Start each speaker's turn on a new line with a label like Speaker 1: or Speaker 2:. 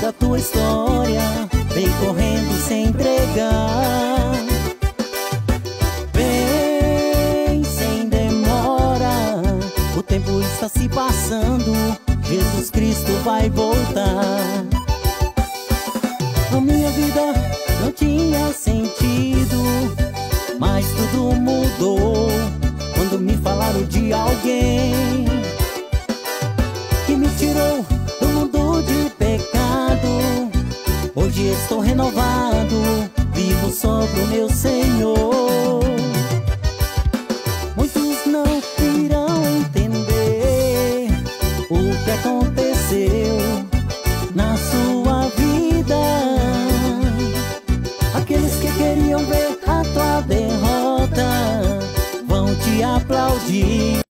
Speaker 1: da tua história Vem correndo sem entregar. Vem sem demora O tempo está se passando Jesus Cristo vai voltar. A minha vida não tinha sentido Mas tudo mudou. Hoje estou renovado, vivo só pro meu Senhor. Muitos não irão entender o que aconteceu na sua vida. Aqueles que queriam ver a tua derrota vão te aplaudir